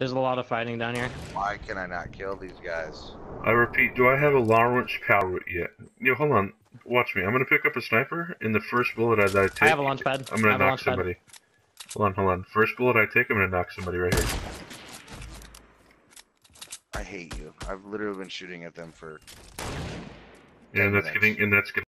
There's a lot of fighting down here. Why can I not kill these guys? I repeat, do I have a launch power yet? Yo, hold on. Watch me. I'm gonna pick up a sniper, and the first bullet I, I take, I have a launch pad. I'm gonna knock somebody. pad. somebody. Hold on, hold on. First bullet I take, I'm gonna knock somebody right here. I hate you. I've literally been shooting at them for And that's minutes. getting, and that's getting.